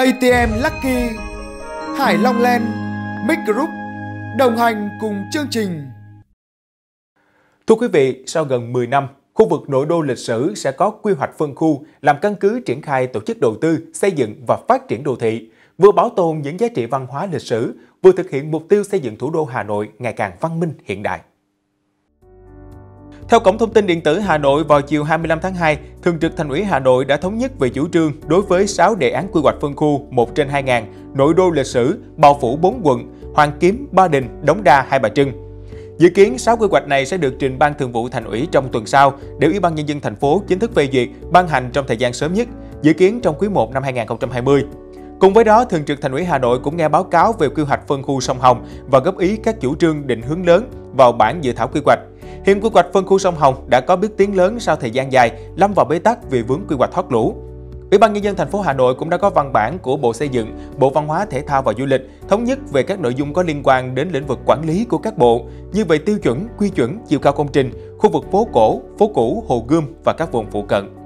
ATM Lucky, Hải Long Land, Mic Group đồng hành cùng chương trình. Thưa quý vị, sau gần 10 năm, khu vực nội đô lịch sử sẽ có quy hoạch phân khu làm căn cứ triển khai tổ chức đầu tư, xây dựng và phát triển đô thị, vừa bảo tồn những giá trị văn hóa lịch sử, vừa thực hiện mục tiêu xây dựng thủ đô Hà Nội ngày càng văn minh hiện đại. Theo Cổng Thông tin Điện tử Hà Nội, vào chiều 25 tháng 2, Thường trực Thành ủy Hà Nội đã thống nhất về chủ trương đối với 6 đề án quy hoạch phân khu 1 trên 2 ngàn, nội đô lịch sử, bao phủ 4 quận, Hoàng Kiếm, Ba Đình, Đống Đa, Hai Bà Trưng. Dự kiến 6 quy hoạch này sẽ được trình Ban Thường vụ Thành ủy trong tuần sau để Ủy ban nhân dân thành phố chính thức phê duyệt, ban hành trong thời gian sớm nhất, dự kiến trong quý 1 năm 2020. Cùng với đó, Thường trực Thành ủy Hà Nội cũng nghe báo cáo về quy hoạch phân khu sông Hồng và góp ý các chủ trương định hướng lớn vào bản dự thảo quy hoạch. Hiện quy hoạch phân khu sông Hồng đã có bước tiến lớn sau thời gian dài lâm vào bế tắc vì vướng quy hoạch thoát lũ. Ủy ban nhân dân thành phố Hà Nội cũng đã có văn bản của Bộ Xây dựng, Bộ Văn hóa Thể thao và Du lịch thống nhất về các nội dung có liên quan đến lĩnh vực quản lý của các bộ như về tiêu chuẩn, quy chuẩn, chiều cao công trình, khu vực phố cổ, phố cũ, hồ gươm và các vùng phụ cận.